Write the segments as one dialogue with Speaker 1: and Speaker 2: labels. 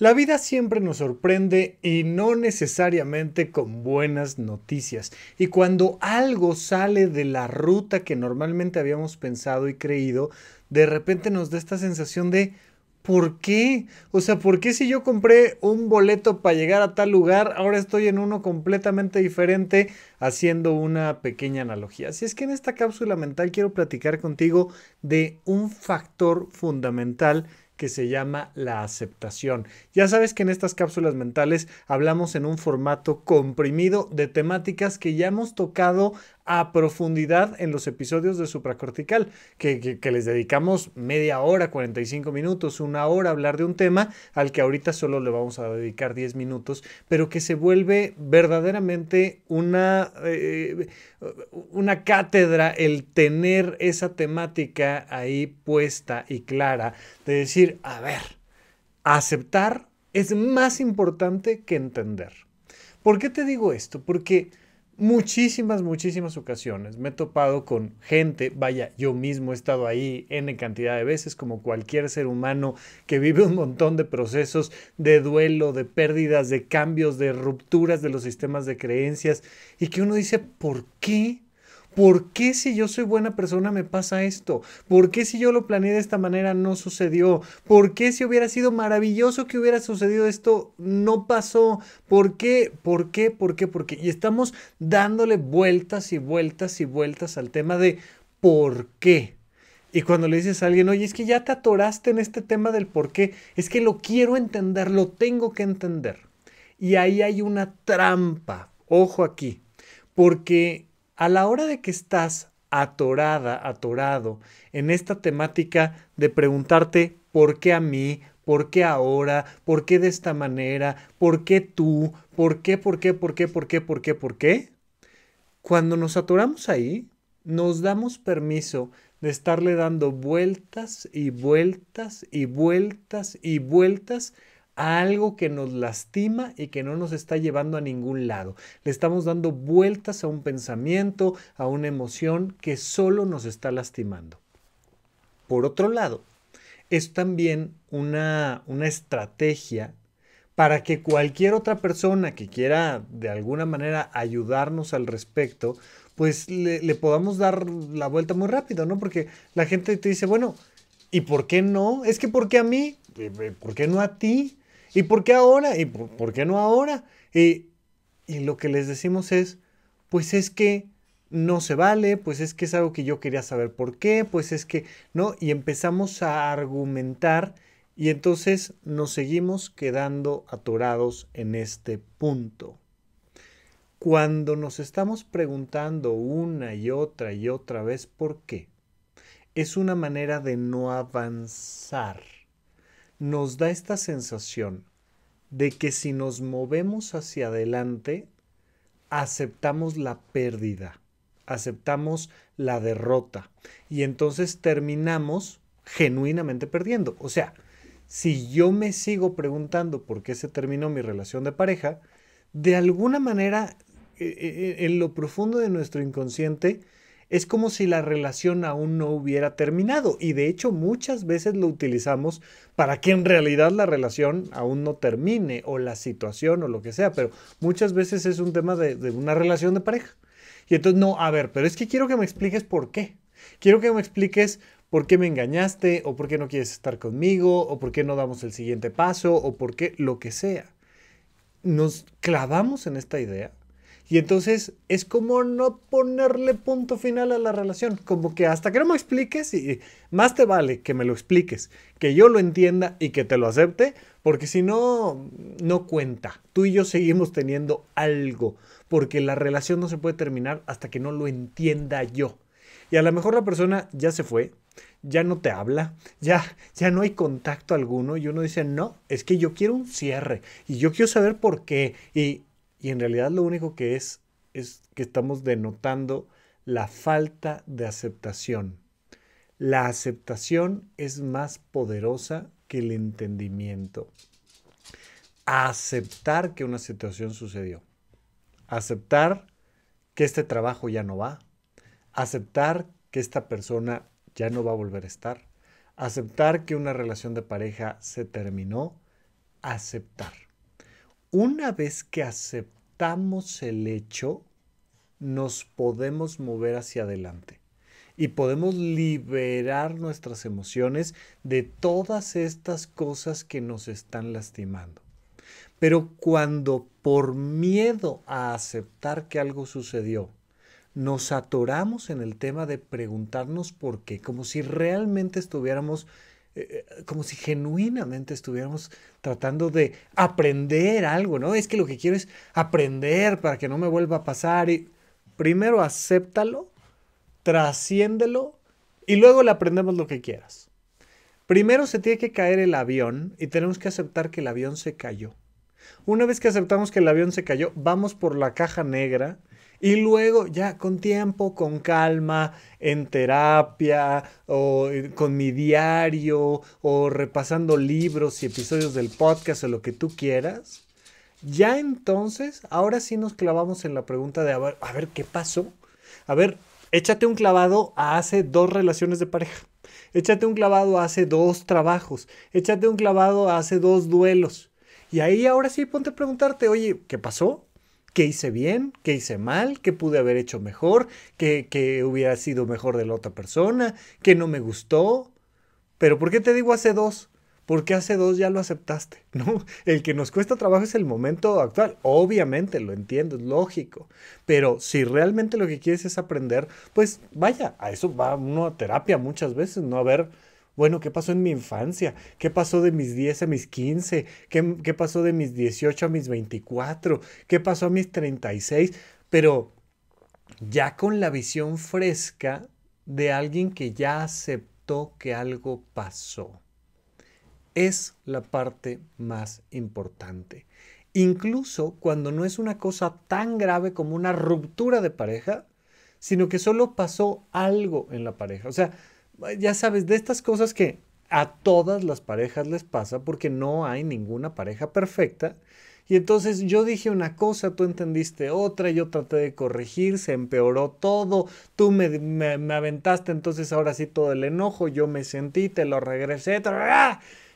Speaker 1: La vida siempre nos sorprende y no necesariamente con buenas noticias. Y cuando algo sale de la ruta que normalmente habíamos pensado y creído, de repente nos da esta sensación de ¿por qué? O sea, ¿por qué si yo compré un boleto para llegar a tal lugar, ahora estoy en uno completamente diferente haciendo una pequeña analogía? Así es que en esta cápsula mental quiero platicar contigo de un factor fundamental que se llama la aceptación. Ya sabes que en estas cápsulas mentales hablamos en un formato comprimido de temáticas que ya hemos tocado a profundidad en los episodios de supracortical, que, que, les dedicamos media hora, 45 minutos, una hora a hablar de un tema al que ahorita solo le vamos a dedicar 10 minutos, pero que se vuelve verdaderamente una, eh, una cátedra el tener esa temática ahí puesta y clara, de decir, a ver, aceptar es más importante que entender. ¿Por qué te digo esto? Porque muchísimas, muchísimas ocasiones me he topado con gente, vaya, yo mismo he estado ahí N cantidad de veces, como cualquier ser humano que vive un montón de procesos de duelo, de pérdidas, de cambios, de rupturas de los sistemas de creencias, y que uno dice, ¿por qué? ¿Por qué si yo soy buena persona me pasa esto? ¿Por qué si yo lo planeé de esta manera no sucedió? ¿Por qué si hubiera sido maravilloso que hubiera sucedido esto no pasó? ¿Por qué? ¿Por qué? ¿Por qué? ¿Por qué? Y estamos dándole vueltas y vueltas y vueltas al tema de ¿por qué? Y cuando le dices a alguien, oye, es que ya te atoraste en este tema del por qué, es que lo quiero entender, lo tengo que entender. Y ahí hay una trampa, ojo aquí, porque a la hora de que estás atorada, atorado en esta temática de preguntarte por qué a mí, por qué ahora, por qué de esta manera, por qué tú, por qué, por qué, por qué, por qué, por qué, por qué, cuando nos atoramos ahí, nos damos permiso de estarle dando vueltas y vueltas y vueltas y vueltas a algo que nos lastima y que no nos está llevando a ningún lado. Le estamos dando vueltas a un pensamiento, a una emoción que solo nos está lastimando. Por otro lado, es también una, una estrategia para que cualquier otra persona que quiera de alguna manera ayudarnos al respecto, pues le, le, podamos dar la vuelta muy rápido, ¿no? Porque la gente te dice, bueno, ¿y por qué no? Es que ¿por qué a mí? ¿Por qué no a ti? ¿Y por qué ahora? ¿Y por, qué no ahora? Y, y lo que les decimos es, pues es que no se vale, pues es que es algo que yo quería saber por qué, pues es que, ¿no? Y empezamos a argumentar y entonces nos seguimos quedando atorados en este punto. Cuando nos estamos preguntando una y otra y otra vez por qué, es una manera de no avanzar nos da esta sensación de que si nos movemos hacia adelante, aceptamos la pérdida, aceptamos la derrota y entonces terminamos genuinamente perdiendo. O sea, si yo me sigo preguntando por qué se terminó mi relación de pareja, de alguna manera e, e, e, en lo profundo de nuestro inconsciente es como si la relación aún no hubiera terminado y de hecho muchas veces lo utilizamos para que en realidad la relación aún no termine o la situación o lo que sea, pero muchas veces es un tema de, una relación de pareja. Y entonces, no, a ver, pero es que quiero que me expliques por qué. Quiero que me expliques por qué me engañaste o por qué no quieres estar conmigo o por qué no damos el siguiente paso o por qué lo que sea. Nos clavamos en esta idea y entonces es como no ponerle punto final a la relación, como que hasta que no me expliques, y más te vale que me lo expliques, que yo lo entienda y que te lo acepte, porque si no, no cuenta. Tú y yo seguimos teniendo algo, porque la relación no se puede terminar hasta que no lo entienda yo. Y a lo mejor la persona ya se fue, ya no te habla, ya, ya no hay contacto alguno y uno dice, no, es que yo quiero un cierre y yo quiero saber por qué. Y y en realidad lo único que es es que estamos denotando la falta de aceptación. La aceptación es más poderosa que el entendimiento. Aceptar que una situación sucedió. Aceptar que este trabajo ya no va. Aceptar que esta persona ya no va a volver a estar. Aceptar que una relación de pareja se terminó aceptar. Una vez que aceptamos el hecho, nos podemos mover hacia adelante y podemos liberar nuestras emociones de todas estas cosas que nos están lastimando. Pero cuando por miedo a aceptar que algo sucedió, nos atoramos en el tema de preguntarnos por qué, como si realmente estuviéramos, eh, eh, como si genuinamente estuviéramos tratando de aprender algo, ¿no? Es que lo que quiero es aprender para que no me vuelva a pasar. Y primero acéptalo, trasciéndelo y luego le aprendemos lo que quieras. Primero se tiene que caer el avión y tenemos que aceptar que el avión se cayó. Una vez que aceptamos que el avión se cayó, vamos por la caja negra y luego ya con tiempo, con calma, en terapia o eh, con mi diario o repasando libros y episodios del podcast o lo que tú quieras, ya entonces, ahora sí nos clavamos en la pregunta de a ver, a ver qué pasó. A ver, échate un clavado a hace dos relaciones de pareja. Échate un clavado a hace dos trabajos. Échate un clavado a hace dos duelos. Y ahí ahora sí ponte a preguntarte, oye, ¿qué pasó? ¿Qué hice bien? ¿Qué hice mal? ¿Qué pude haber hecho mejor? ¿Qué, hubiera sido mejor de la otra persona? ¿Qué no me gustó? Pero ¿por qué te digo hace dos? Porque hace dos ya lo aceptaste, ¿no? El que nos cuesta trabajo es el momento actual. Obviamente, lo entiendo, es lógico. Pero si realmente lo que quieres es aprender, pues vaya, a eso va uno a terapia muchas veces, ¿no? A ver bueno, ¿qué pasó en mi infancia? ¿Qué pasó de mis 10 a mis 15? ¿Qué, pasó de mis 18 a mis 24? ¿Qué pasó a mis 36? Pero ya con la visión fresca de alguien que ya aceptó que algo pasó. Es la parte más importante. Incluso cuando no es una cosa tan grave como una ruptura de pareja, sino que solo pasó algo en la pareja. O sea, ya sabes, de estas cosas que a todas las parejas les pasa porque no hay ninguna pareja perfecta. Y entonces yo dije una cosa, tú entendiste otra, yo traté de corregir, se empeoró todo, tú me, me, aventaste entonces ahora sí todo el enojo, yo me sentí, te lo regresé,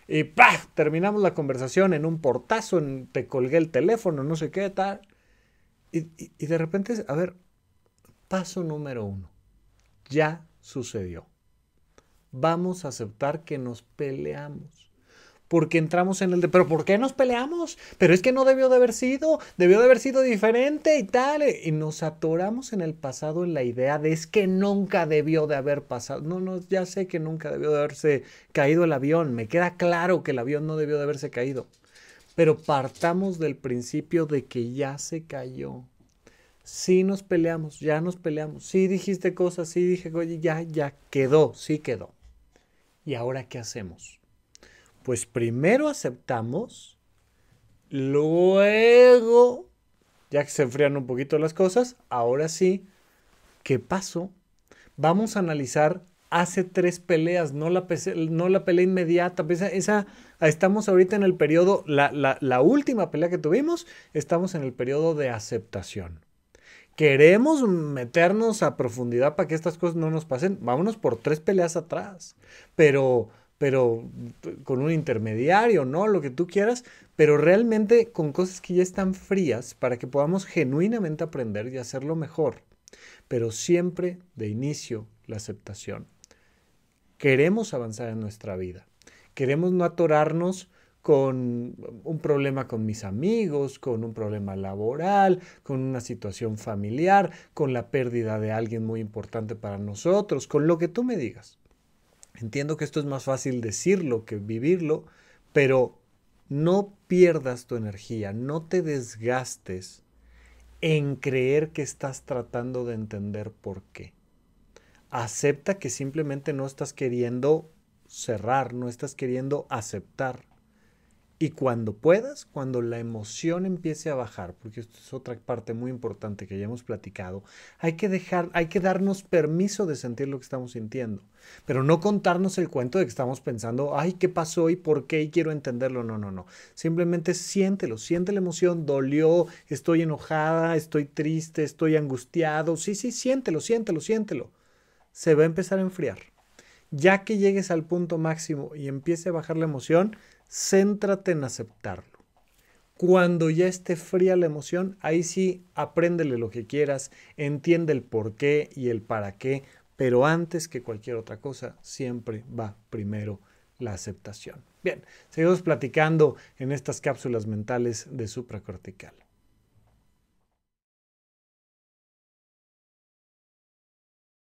Speaker 1: y ¡pah! terminamos la conversación en un portazo, te colgué el teléfono, no sé qué tal. Y, y de repente, a ver, paso número uno, ya sucedió vamos a aceptar que nos peleamos. Porque entramos en el de, pero ¿por qué nos peleamos? Pero es que no debió de haber sido, debió de haber sido diferente y tal. Y nos atoramos en el pasado en la idea de es que nunca debió de haber pasado. No, no, ya sé que nunca debió de haberse caído el avión. Me queda claro que el avión no debió de haberse caído. Pero partamos del principio de que ya se cayó. Sí nos peleamos, ya nos peleamos. Sí dijiste cosas, sí dije, oye, ya, ya quedó, sí quedó. ¿Y ahora qué hacemos? Pues primero aceptamos, luego, ya que se enfrían un poquito las cosas, ahora sí, ¿qué pasó? Vamos a analizar hace tres peleas, no la, no la pelea inmediata. Esa, esa, estamos ahorita en el periodo, la, la, la última pelea que tuvimos, estamos en el periodo de aceptación queremos meternos a profundidad para que estas cosas no nos pasen, vámonos por tres peleas atrás, pero, pero con un intermediario, ¿no? Lo que tú quieras, pero realmente con cosas que ya están frías para que podamos genuinamente aprender y hacerlo mejor. Pero siempre de inicio la aceptación. Queremos avanzar en nuestra vida. Queremos no atorarnos con un problema con mis amigos, con un problema laboral, con una situación familiar, con la pérdida de alguien muy importante para nosotros, con lo que tú me digas. Entiendo que esto es más fácil decirlo que vivirlo, pero no pierdas tu energía, no te desgastes en creer que estás tratando de entender por qué. Acepta que simplemente no estás queriendo cerrar, no estás queriendo aceptar y cuando puedas, cuando la emoción empiece a bajar, porque esto es otra parte muy importante que ya hemos platicado, hay que dejar, hay que darnos permiso de sentir lo que estamos sintiendo, pero no contarnos el cuento de que estamos pensando, ay, ¿qué pasó y por qué? Y quiero entenderlo. No, no, no. Simplemente siéntelo, siente la emoción, dolió, estoy enojada, estoy triste, estoy angustiado. Sí, sí, siéntelo, siéntelo, siéntelo. Se va a empezar a enfriar. Ya que llegues al punto máximo y empiece a bajar la emoción, céntrate en aceptarlo. Cuando ya esté fría la emoción, ahí sí apréndele lo que quieras, entiende el por qué y el para qué, pero antes que cualquier otra cosa, siempre va primero la aceptación. Bien, seguimos platicando en estas cápsulas mentales de supracortical.